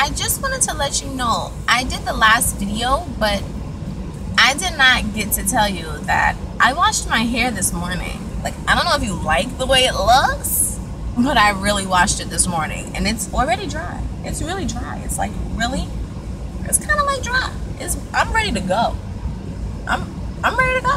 I just wanted to let you know I did the last video, but I did not get to tell you that I washed my hair this morning. Like, I don't know if you like the way it looks, but I really washed it this morning and it's already dry. It's really dry. It's like really, it's kind of like dry. It's, I'm ready to go. I'm, I'm ready to go.